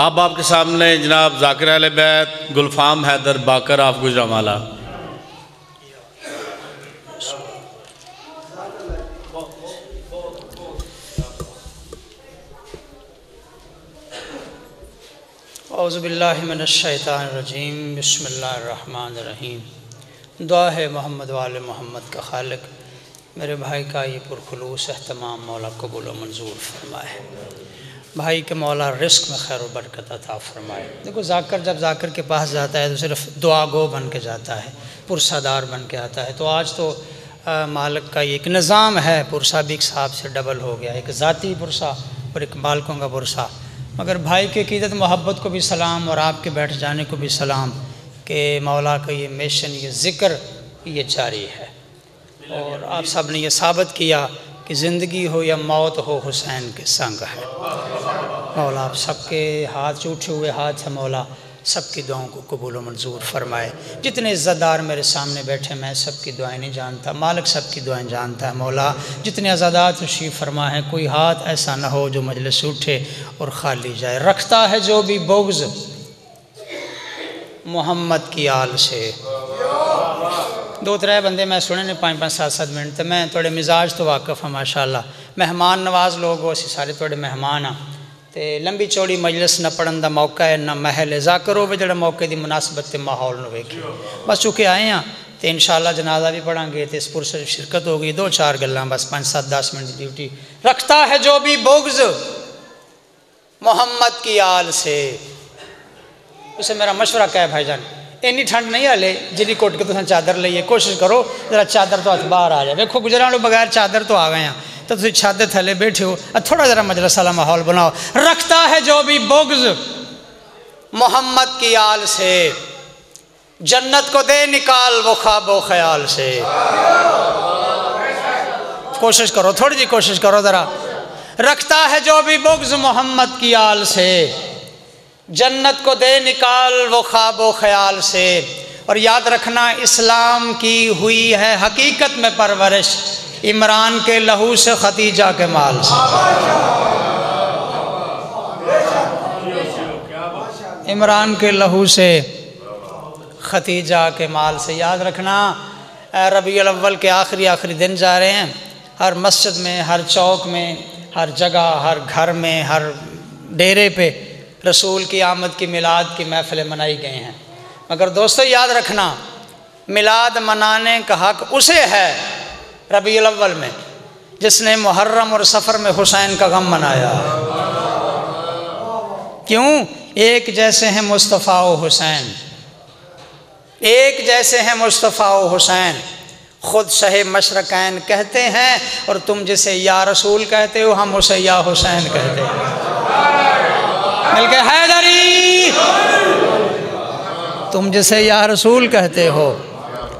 अब आपके सामने जनाब जाकिर अल बैत, गुलफाम हैदर बाकर, आप गुजरामाला अज़बिल्लिमिनशैतानरजीम बसमीम दुआ है मोहम्मद वाल मोहम्मद का खालिक। मेरे भाई का ये पुरखलूस अहतमाम मौला कबूल मंजूर फरमाए। भाई के मौला रिस्क में खैर बरकत अता फरमाए। देखो जाकर जब जाकर के पास जाता है तो सिर्फ़ दुआ गो बन के जाता है पुरसादार बन के आता है। तो आज तो आ, मालिक का एक निज़ाम है पुरसा भी एक साहब से डबल हो गया एक ज़ाती पुरसा और एक मालकों का पुरसा। मगर भाई की कीदत मोहब्बत को भी सलाम और आपके बैठ जाने को भी सलाम कि मौला का ये मिशन ये ज़िक्र ये जारी है। और आप सबने यह साबित किया कि ज़िंदगी हो या मौत हो, हुसैन के संग है। मौला, आप सबके हाथ उठे हुए हाथ है, मौला। सबकी दुआओं को कबूल मंजूर फरमाए। जितने इज़्ज़तदार मेरे सामने बैठे, मैं सबकी दुआएँ नहीं जानता। मालिक सबकी दुआएँ जानता है, मौला। जितने आज़ादात तशीफ़ फरमा है कोई हाथ ऐसा ना हो जो मजलिस उठे और खाली जाए। रखता है जो भी बोग्ज़, मोहम्मद की आल से। दो त्रै बंदे मैं सुने ने पाँच पाँच, सात सात मिनट तो मैं थोड़े मिजाज तो वाकफ हाँ माशाला मेहमान नवाज़ लोग हो, असी सारे थोड़े मेहमान हाँ तो लंबी चौड़ी मजलिस न पढ़न का मौका है, ना महल है जाकर हो जो मौके की मुनासबत माहौल न वेखी। बस चुके आए हैं तो इन शाला जनाजा भी पढ़ांगे तो इस पुरस शिरकत हो गई दो चार गल् बस पाँच सात, दस मिनट की ड्यूटी। रखता है जो भी बोग्ज, मोहम्मद की आल से। उसे मेरा मशवरा क्या है भाईजान। इन्नी ठंड नहीं हाले जिन्नी कुट के तुम चादर लीए कोशिश करो जरा चादर तो हथ बाहर आ जाए देखो गुजरा बगैर चादर तो आ गए हैं तो तुम छत थले बैठे हो थोड़ा जरा मजलस वाला माहौल बनाओ रखता है जो भी बोग्ज मोहम्मद की आल से जन्नत को दे निकाल वो ख्वाबो ख्याल से कोशिश करो थोड़ी जी कोशिश करो ज़रा रखता है जो भी बुग्ज मोहम्मद की आल से जन्नत को दे निकाल वो ख्वाबो ख्याल से। और याद रखना, इस्लाम की हुई है हकीकत में परवरिश इमरान के लहू से खतीजा के माल से। इमरान के लहू से खतीजा के माल से। याद रखना रबी अव्वल के आखिरी आखिरी दिन जा रहे हैं। हर मस्जिद में, हर चौक में, हर जगह, हर घर में, हर डेरे पे रसूल की आमद की मिलाद की महफिलें मनाई गई हैं। मगर दोस्तों, याद रखना, मिलाद मनाने का हक उसे है रबी अव्वल में, जिसने मुहर्रम और सफ़र में हुसैन का गम मनाया। क्यों? एक जैसे हैं मुस्तफ़ा हुसैन। एक जैसे हैं मुस्तफ़ा हुसैन। ख़ुद शह मशरकैन कहते हैं, और तुम जिसे या रसूल कहते हो, हम उसे या हुसैन कहते हैं। मिल के हैदरी। तुम जिसे या रसूल कहते हो,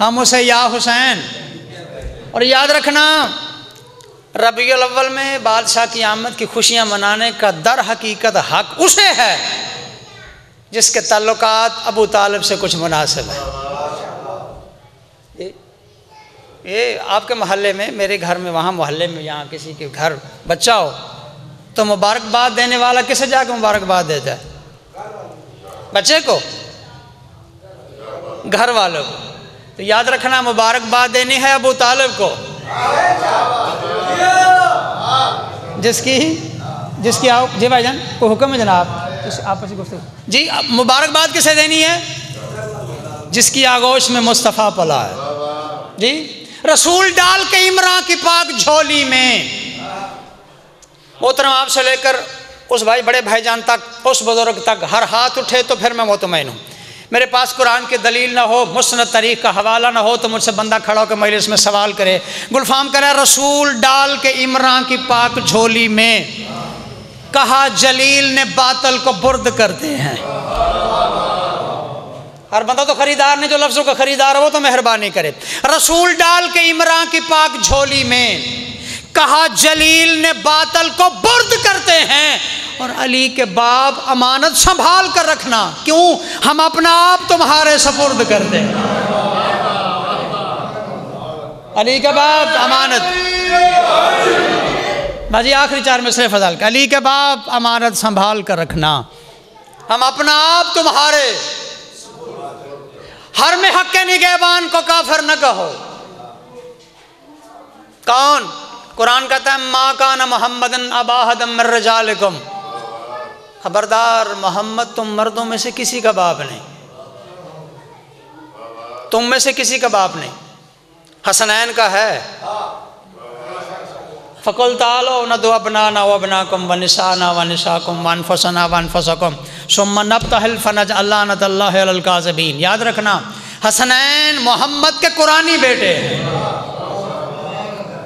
हम उसे या हुसैन। और याद रखना रबी अव्वल में बादशाह की आमद की खुशियाँ मनाने का दर हकीकत हक उसे है, जिसके ताल्लुकात अबू तालब से कुछ मुनासिब है। ये आपके मोहल्ले में, मेरे घर में, वहाँ मोहल्ले में, यहाँ किसी के घर, बच्चा हो तो मुबारकबाद देने वाला किसे जाके मुबारकबाद देता है बच्चे को? घर वालों को। तो याद रखना, मुबारकबाद देनी है अबू तालब को। जिसकी जिसकी आओ, जी भाई जान को हुक्म है जनाब आपस में जी मुबारकबाद किसे देनी है? जिसकी आगोश में मुस्तफ़ा पला है। जी, रसूल डाल के इमरान की पाक झोली में। मोहतरम आपसे लेकर उस भाई बड़े भाईजान तक, उस बुज़ुर्ग तक, हर हाथ उठे तो फिर मैं मुतमिन हूँ। मेरे पास कुरान की दलील ना हो मुस्न तरीक़ का हवाला ना हो तो मुझसे बंदा खड़ा होकर मजलिस में सवाल करे, गुलफाम करे, रसूल डाल के इमरान की पाक झोली में कहा, जलील ने बातल को बुर्द करते हैं। हर बंदा तो खरीदार ने जो लफ्ज़ों का खरीदार है, वो तो मेहरबानी करे। रसूल डाल के इमरान की पाक झोली में कहा, जलील ने बातल को बुर्द करते हैं और अली के बाप अमानत संभाल कर रखना। क्यों? हम अपना आप तुम्हारे सपुर्द करते हैं। अली के बाप अमानत। भाजी आखिरी चार मिसरे फजल अली के बाप अमानत संभाल कर रखना। हम अपना आप तुम्हारे। हर में हक के निगेबान को काफिर न कहो। कौन? कुरान कहता है माँ का न मोहम्मद अबाहदम खबरदार मोहम्मद तुम मर्दों में से किसी का बाप नहीं तुम में से किसी का बाप नहीं हसनैन का है फ़कुल तालो न दो अपना ना वबना कुम व निशा ना व निशा कुम वन फसना वन फसकुम सुम नब तहल फनज अल्लाह नतल्लाकाजबीन याद रखना हसनैन मोहम्मद के कुरानी बेटे हैं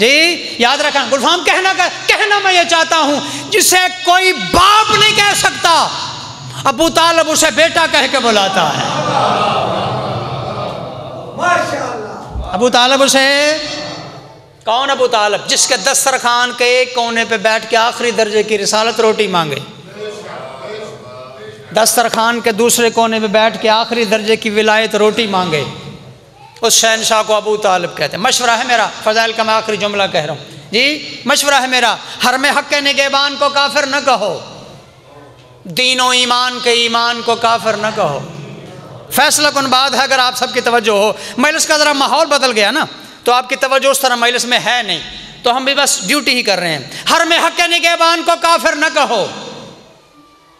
जी याद रखना गुलफाम कहना कर, कहना मैं ये चाहता हूँ जिसे कोई बाप नहीं कह सकता अबू तालब उसे बेटा कह के बुलाता है। अबू तालब उसे कौन अबू तालब? जिसके दस्तरखान के एक कोने पे बैठ के आखिरी दर्जे की रिसालत रोटी मांगे। दस्तरखान के दूसरे कोने पे बैठ के आखिरी दर्जे की विलायत रोटी मांगे। उस शहनशाह को अबू तालब कहते हैं। मशवरा है मेरा, फ़जाइल का मैं आखिरी जुमला कह रहा हूँ। जी, मशवरा है मेरा, हर में हक निगेबान को काफिर न कहो। दीनों ईमान के ईमान को काफिर न कहो। फैसला कौन बात है अगर आप सबकी तवज्जो हो। मजलिस का ज़रा माहौल बदल गया ना तो आपकी तवज्जो उस तरह मजलिस में है नहीं। तो हम भी बस ड्यूटी ही कर रहे हैं। हर में हक निगेबान को काफिर न कहो।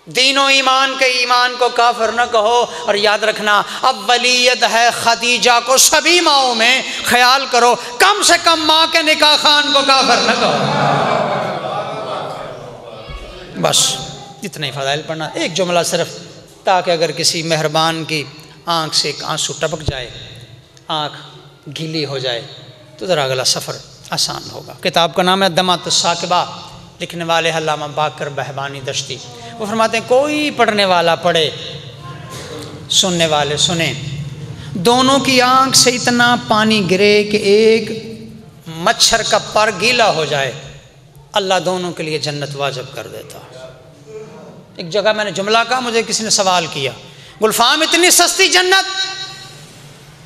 दीनों ईमान के ईमान को काफिर न कहो और याद रखना, अब वलीयत है खदीजा को सभी माओ में ख्याल करो, कम से कम माँ के निकाह खान को काफिर न कहो। बस, इतना फ़जाइल पढ़ना, एक जुमला सिर्फ़, ताकि अगर किसी मेहरबान की आँख से एक आँसू टपक जाए, आँख गीली हो जाए तो ज़रा अगला सफ़र आसान होगा। किताब का नाम है दमा तो साकिबा, लिखने वाले हलामा बाकर बहबानी दश्ती। वो फरमाते हैं, कोई पढ़ने वाला पढ़े, सुनने वाले सुने। दोनों की आँख से इतना पानी गिरे कि एक मच्छर का पर गीला हो जाए, अल्लाह दोनों के लिए जन्नत वाजब कर देता। एक जगह मैंने जुमला कहा, मुझे किसी ने सवाल किया, गुलफाम, इतनी सस्ती जन्नत?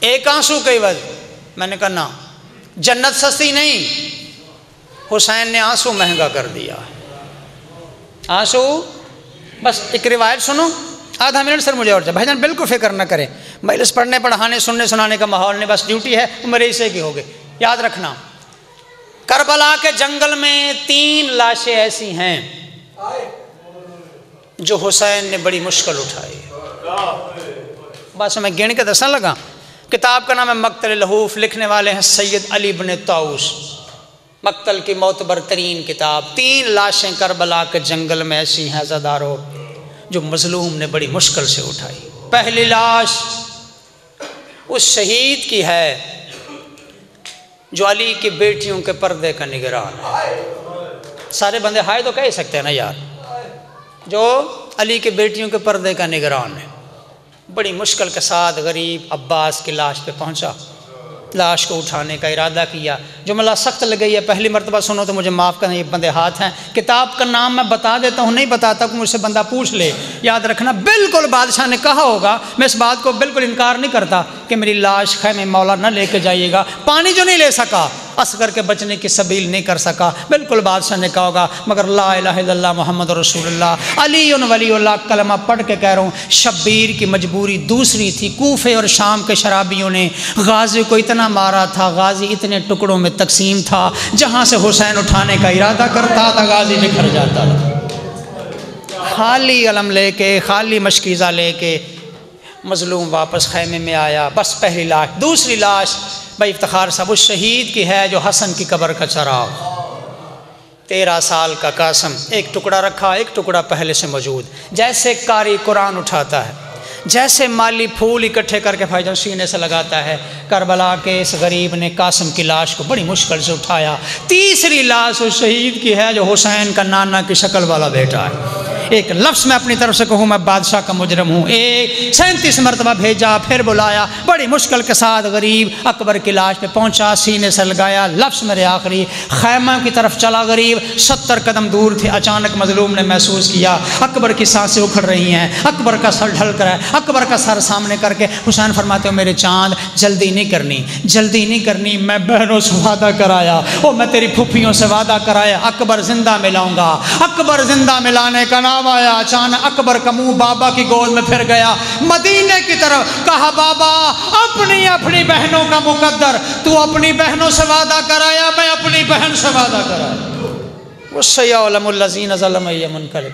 एक आँसू कई वजह मैंने कहा, ना, जन्नत सस्ती नहीं। हुसैन ने आँसू महँगा कर दिया। आँसू बस एक रिवायत सुनो। आधा मिनट सर, मुझे और जाए भाईजान, बिल्कुल फ़िक्र न करें। मजलिस पढ़ने, पढ़ाने, सुनने, सुनाने का माहौल नहीं, बस ड्यूटी है। उम्र इसे की होगी। याद रखना, करबला के जंगल में तीन लाशें ऐसी हैं, जो हुसैन ने बड़ी मुश्किल उठाई। बस मैं गिन के दसन लगा, किताब का नाम है मकतल लहूफ, लिखने वाले हैं सैयद अली बन ताउस मकतल की मोतबर तरीन किताब। तीन लाशें करबला के जंगल में ऐसी हैं, ज़दारो। जो मजलूम ने बड़ी मुश्किल से उठाई। पहली लाश उस शहीद की है, जो अली की बेटियों के पर्दे का निगरान है। सारे बंदे हाय तो कह सकते हैं ना यार। जो अली के बेटियों के पर्दे का निगरान है। बड़ी मुश्किल के साथ गरीब अब्बास की लाश पे पहुँचा। लाश को उठाने का इरादा किया। जो मला सख्त लग गई है पहली मरतबा सुनो तो मुझे माफ़ करना ये बंदे हाथ हैं। किताब का नाम मैं बता देता हूँ, नहीं बताता कि मुझसे बंदा पूछ ले। याद रखना, बिल्कुल बादशाह ने कहा होगा, मैं इस बात को बिल्कुल इनकार नहीं करता कि मेरी लाश खैमे मौला न लेके जाइएगा। पानी जो नहीं ले सका असगर के बचने की सबील नहीं कर सका। बिल्कुल बादशाह ने कहा होगा, मगर ला मोहम्मद रसूल अली वली कलमा पढ़ के कह रहा हूँ, शब्बीर की मजबूरी दूसरी थी, कूफे और शाम के शराबियों ने। गाजी को इतना मारा था, गाजी इतने टुकड़ों में तकसीम था, जहाँ से हुसैन उठाने का इरादा करता था, गाजी बिखर जाता था। खाली अलम लेके, खाली मशकीज़ा लेके मज़लूम वापस खैमे में आया। बस पहली लाश, दूसरी लाश, भाई इफ्तार साहब, उस शहीद की है जो हसन की कब्र का चराग। तेरह साल का कासम, एक टुकड़ा रखा, एक टुकड़ा पहले से मौजूद। जैसे कारी कुरान उठाता है, जैसे माली फूल इकट्ठे करके भाईजान सीने से लगाता है, करबला के इस गरीब ने कासम की लाश को बड़ी मुश्किल से उठाया। तीसरी लाश उस शहीद की है जो हुसैन का नाना की शक्ल वाला बेटा है। एक लफ्स मैं अपनी तरफ़ से कहूँ, मैं बादशाह का मुजरम हूँ। एक सैंतीस मरतबा भेजा, फिर बुलाया। बड़ी मुश्किल के साथ गरीब अकबर की लाश पे पहुँचा, सीने से लगाया लफ्स मेरे आखिरी। खैमा की तरफ़ चला गरीब, सत्तर कदम दूर थे, अचानक मजलूम ने महसूस किया, अकबर की साँसें उखड़ रही हैं, अकबर का सर ढल कर है, अकबर का सर सामने करके हुसैन फरमाते हो, मेरे चाँद, जल्दी नहीं करनी, जल्दी नहीं करनी, मैं बहनों से वादा कराया, ओ मैं तेरी फुफियों से वादा कराया, अकबर ज़िंदा मिलाऊँगा, अकबर ज़िंदा मिलाने का नाम जवाब आया अचानक अकबर का मुँह बाबा की गोद में फिर गया। मदीने की तरफ़ कहा, बाबा, अपनी अपनी बहनों का मुकद्दर, तू अपनी बहनों से वादा कराया, मैं अपनी बहन से वादा कराया। वसयालमजीन ज़लम मुनकल